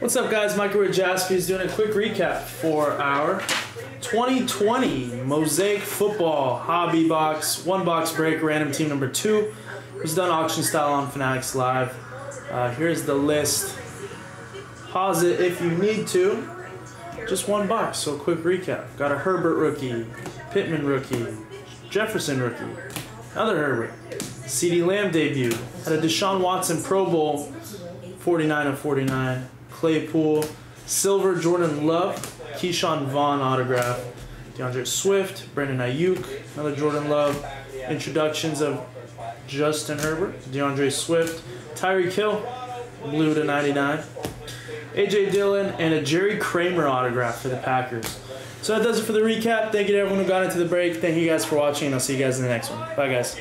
What's up, guys? Michael Jaspy is doing a quick recap for our 2020 Mosaic Football Hobby Box One Box Break Random Team Number Two. It was done auction style on Fanatics Live. Uh, here's the list. Pause it if you need to. Just one box, so quick recap. Got a Herbert rookie, Pittman rookie, Jefferson rookie, another Herbert, CeeDee Lamb debut, had a Deshaun Watson Pro Bowl, 49 of 49, Claypool, Silver Jordan Love, Ke'Shawn Vaughn autograph, DeAndre Swift, Brandon Aiyuk, another Jordan Love, introductions of Justin Herbert, DeAndre Swift, Tyreek Hill, blue to 99, AJ Dillon, and a Jerry Kramer autograph for the Packers. So that does it for the recap. Thank you to everyone who got into the break. Thank you guys for watching, I'll see you guys in the next one. Bye, guys.